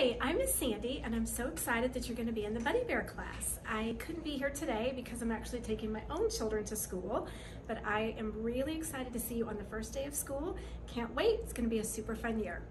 Hi, I'm Miss Sandy, and I'm so excited that you're going to be in the Buddy Bear class. I couldn't be here today because I'm actually taking my own children to school, but I am really excited to see you on the first day of school. Can't wait, it's going to be a super fun year.